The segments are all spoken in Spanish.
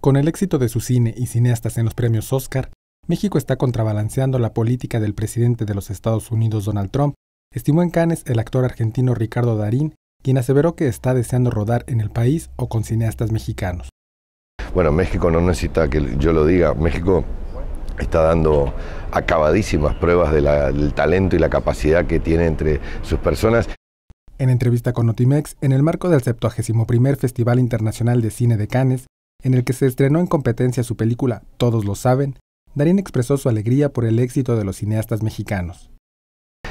Con el éxito de su cine y cineastas en los premios Oscar, México está contrabalanceando la política del presidente de los Estados Unidos Donald Trump, estimó en Cannes el actor argentino Ricardo Darín, quien aseveró que está deseando rodar en el país o con cineastas mexicanos. Bueno, México no necesita que yo lo diga, México está dando acabadísimas pruebas del talento y la capacidad que tiene entre sus personas. En entrevista con Notimex, en el marco del 71 Festival Internacional de Cine de Cannes, en el que se estrenó en competencia su película Todos lo saben, Darín expresó su alegría por el éxito de los cineastas mexicanos.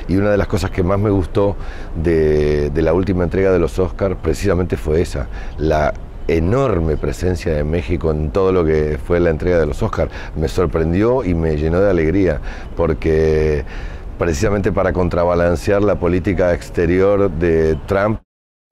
Y una de las cosas que más me gustó de, la última entrega de los Oscars precisamente fue esa, la enorme presencia de México en todo lo que fue la entrega de los Oscars. Me sorprendió y me llenó de alegría, porque precisamente para contrabalancear la política exterior de Trump.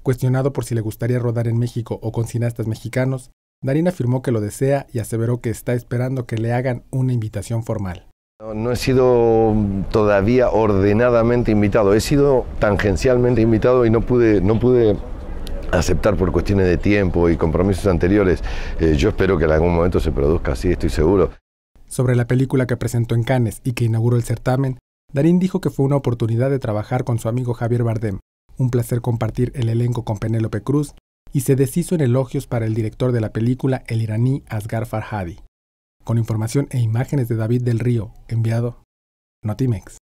Cuestionado por si le gustaría rodar en México o con cineastas mexicanos, Darín afirmó que lo desea y aseveró que está esperando que le hagan una invitación formal. No, he sido todavía ordenadamente invitado, he sido tangencialmente invitado y no pude, no pude aceptar por cuestiones de tiempo y compromisos anteriores. Eh, yo espero que en algún momento se produzca así, estoy seguro. Sobre la película que presentó en Cannes y que inauguró el certamen, Darín dijo que fue una oportunidad de trabajar con su amigo Javier Bardem, un placer compartir el elenco con Penélope Cruz y se deshizo en elogios para el director de la película, el iraní Asghar Farhadi. Con información e imágenes de David del Río, enviado Notimex.